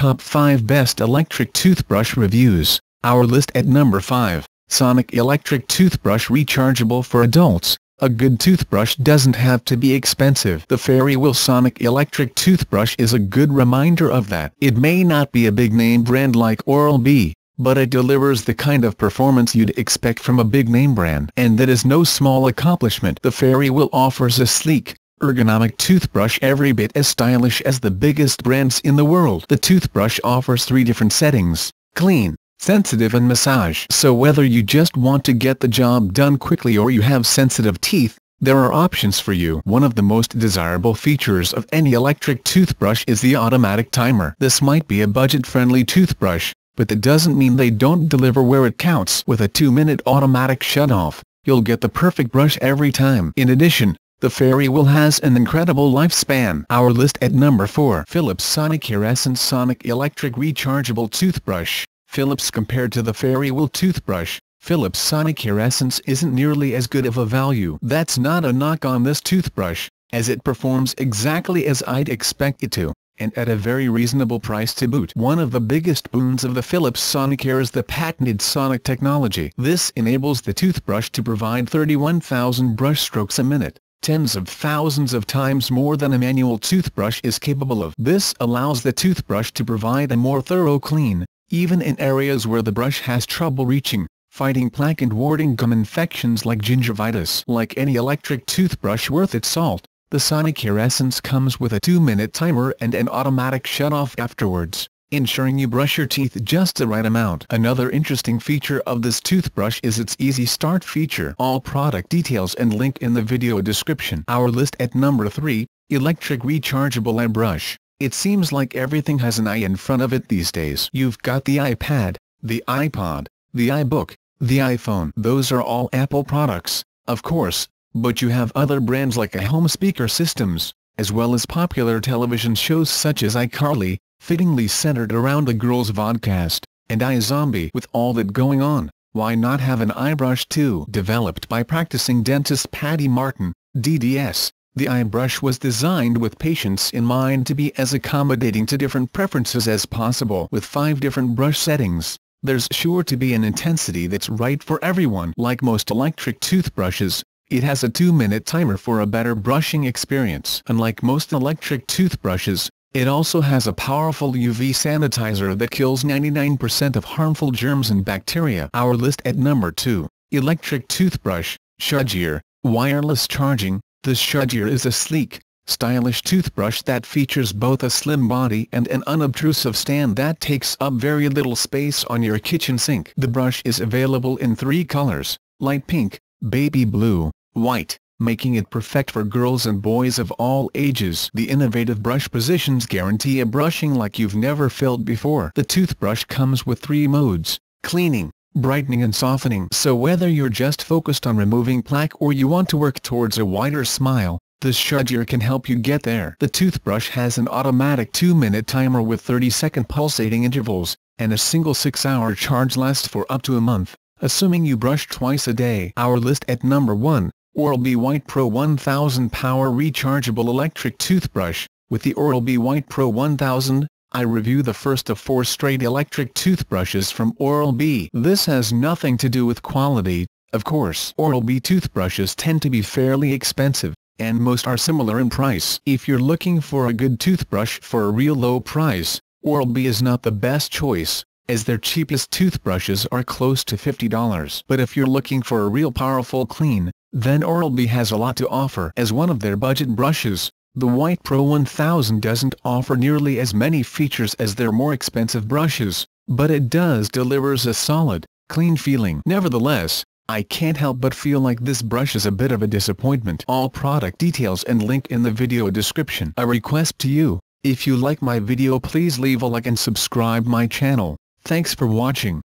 top 5 best electric toothbrush reviews. Our list at number 5, Sonic Electric Toothbrush Rechargeable for Adults. A good toothbrush doesn't have to be expensive. The Fairywill Sonic Electric Toothbrush is a good reminder of that. It may not be a big name brand like Oral-B, but it delivers the kind of performance you'd expect from a big name brand. And that is no small accomplishment. The Fairywill offers a sleek, ergonomic toothbrush every bit as stylish as the biggest brands in the world. The toothbrush offers three different settings, clean, sensitive and massage. So whether you just want to get the job done quickly or you have sensitive teeth, there are options for you. One of the most desirable features of any electric toothbrush is the automatic timer. This might be a budget-friendly toothbrush, but that doesn't mean they don't deliver where it counts. With a 2-minute automatic shut-off, you'll get the perfect brush every time. In addition, the Fairywill has an incredible lifespan. Our list at number 4. Philips Sonicare Essence Sonic Electric Rechargeable Toothbrush. Philips compared to the Fairywill toothbrush, Philips Sonicare Essence isn't nearly as good of a value. That's not a knock on this toothbrush, as it performs exactly as I'd expect it to, and at a very reasonable price to boot. One of the biggest boons of the Philips Sonicare is the patented sonic technology. This enables the toothbrush to provide 31,000 brush strokes a minute tens of thousands of times more than a manual toothbrush is capable of. This allows the toothbrush to provide a more thorough clean, even in areas where the brush has trouble reaching, fighting plaque and warding gum infections like gingivitis. Like any electric toothbrush worth its salt, the Sonicare Essence comes with a 2-minute timer and an automatic shut-off afterwards ensuring you brush your teeth just the right amount. Another interesting feature of this toothbrush is its easy start feature. All product details and link in the video description. Our list at number 3, Electric Rechargeable iBrush. It seems like everything has an eye in front of it these days. You've got the iPad, the iPod, the iBook, the iPhone. Those are all Apple products, of course, but you have other brands like iHome speaker systems, as well as popular television shows such as iCarly, fittingly centered around a girl's vodcast, and iZombie. With all that going on, why not have an iBrush too? Developed by practicing dentist Patty Martin, DDS, the iBrush was designed with patients in mind to be as accommodating to different preferences as possible. With five different brush settings, there's sure to be an intensity that's right for everyone. Like most electric toothbrushes, it has a 2-minute timer for a better brushing experience. Unlike most electric toothbrushes, it also has a powerful UV sanitizer that kills 99% of harmful germs and bacteria. Our list at number 2, Electric Toothbrush, SHAOJIER, Wireless Charging. The SHAOJIER is a sleek, stylish toothbrush that features both a slim body and an unobtrusive stand that takes up very little space on your kitchen sink. The brush is available in three colors, light pink, baby blue, white, making it perfect for girls and boys of all ages. The innovative brush positions guarantee a brushing like you've never felt before. The toothbrush comes with three modes, cleaning, brightening and softening. So whether you're just focused on removing plaque or you want to work towards a wider smile, the SHAOJIER can help you get there. The toothbrush has an automatic 2-minute timer with 30-second pulsating intervals, and a single 6-hour charge lasts for up to a month, assuming you brush twice a day. Our list at number 1, Oral-B White Pro 1000 Power Rechargeable Electric Toothbrush. With the Oral-B White Pro 1000, I review the first of four straight electric toothbrushes from Oral-B. This has nothing to do with quality, of course. Oral-B toothbrushes tend to be fairly expensive, and most are similar in price. If you're looking for a good toothbrush for a real low price, Oral-B is not the best choice as their cheapest toothbrushes are close to $50. But if you're looking for a real powerful clean, then Oral-B has a lot to offer. As one of their budget brushes, the White Pro 1000 doesn't offer nearly as many features as their more expensive brushes, but it does delivers a solid, clean feeling. Nevertheless, I can't help but feel like this brush is a bit of a disappointment. All product details and link in the video description. A request to you, if you like my video please leave a like and subscribe my channel. Thanks for watching.